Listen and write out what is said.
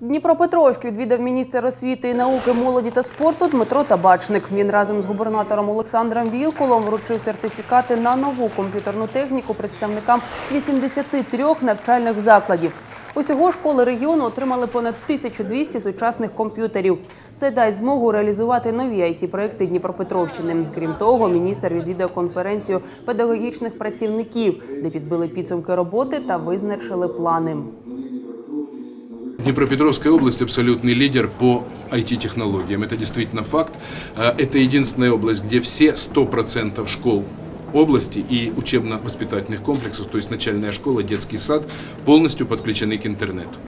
Дніпропетровськ відвідав міністр освіти і науки, молоді та спорту Дмитро Табачник. Він разом з губернатором Олександром Вілкулом вручив сертифікати на нову комп'ютерну техніку представникам 83 навчальних закладів. Усього школи регіону отримали понад 1200 сучасних комп'ютерів. Це дасть змогу реалізувати нові it проекти Дніпропетровщини. Крім того, міністр відвідав конференцію педагогічних працівників, де підбили підсумки роботи та визначили плани. Днепропетровская область абсолютный лидер по IT-технологиям. Это действительно факт. Э, Это единственная область, где все 100% школ области и учебно-воспитательных комплексов, то есть начальная школа, детский сад, полностью подключены к интернету.